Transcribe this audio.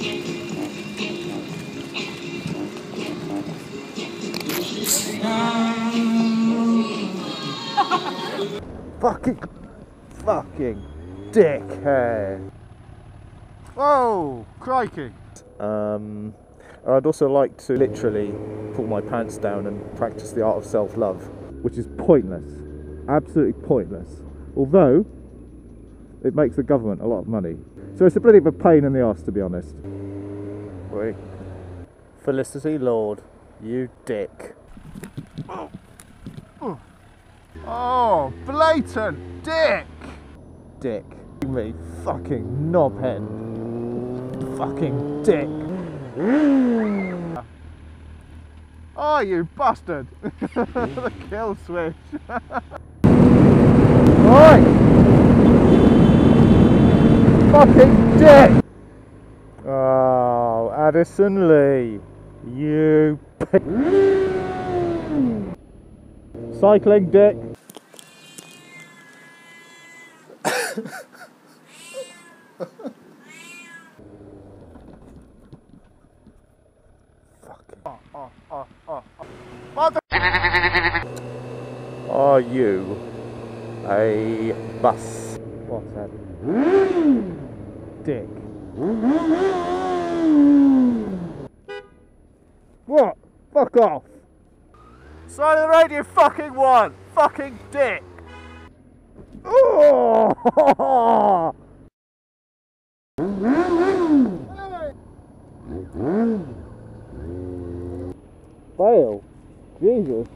fucking, fucking dickhead. Whoa, crikey. Um, I'd also like to literally pull my pants down and practice the art of self-love, which is pointless, absolutely pointless. Although it makes the government a lot of money, so it's a bit of a pain in the ass to be honest. Wait. Felicity Lord, you dick. Oh, blatant dick. Dick. Me fucking knobhead. Fucking dick. Oh, you bastard. the kill switch. Fucking dick! Oh, Addison Lee, you. Cycling dick. Oh, oh, oh, oh. Mother Are you a bus? What's that? Dick. What? Fuck off! Sign of the road, you fucking one! Fucking dick! Oh! Fail. Jesus.